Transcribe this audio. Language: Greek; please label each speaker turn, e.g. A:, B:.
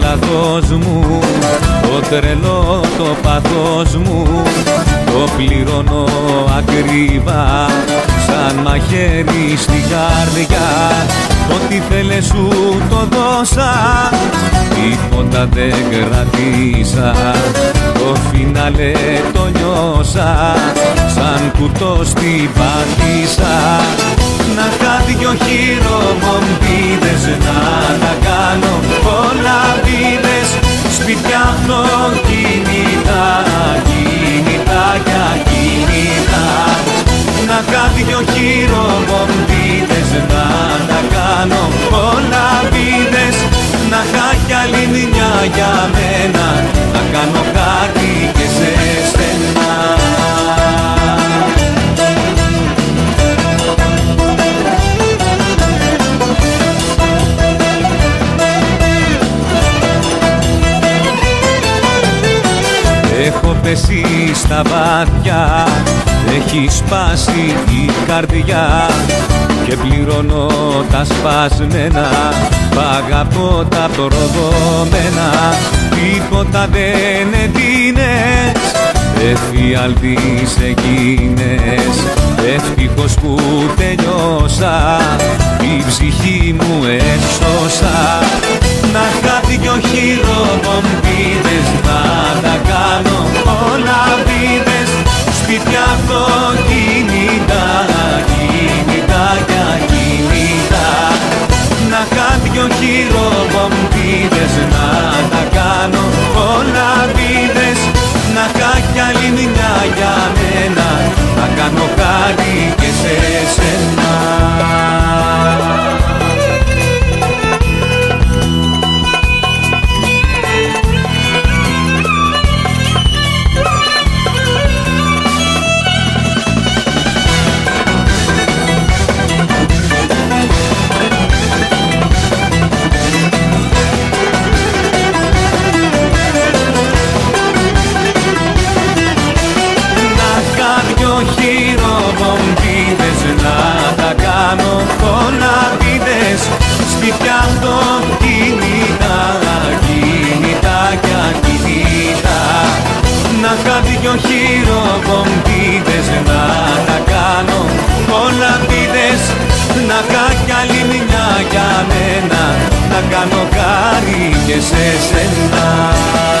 A: λάθος μου. Το τρελό το πάθος μου. Το πληρώνω ακριβά Σαν μαχαίρι στη καρδιά. Ό,τι θέλε σου το δώσα Τίποτα δεν κρατήσα. Το φινάλε το νιώσα Σαν κουτό στην πατήσα Να κάτι δυο χειρομομπίδες κάτι δυο χειρομομπίδες Να τα κάνω όλα πίδες Να είχα κι άλλη μια για μένα Να κάνω κάτι Έχω πέσει στα βάθια Έχει σπάσει η καρδιά Και πληρώνω τα σπασμένα Π' αγαπώ τα προδομένα Τίποτα δεν έδινες Εφιαλτής εκείνες Ευτυχώς που τελειώσα Η ψυχή μου έσωσα για μένα. Να κάνω χάρη και σε σένα κάνω χειροπομπίδες Να τα κάνω κοναπίδες Σπιτιά αυτοκίνητα Κίνητα και ακίνητα Να κάνω δυο χειροπομπίδες Να τα κάνω κοναπίδες Να κάνω κι άλλη μια για μένα Να κάνω χάρη και σε σένα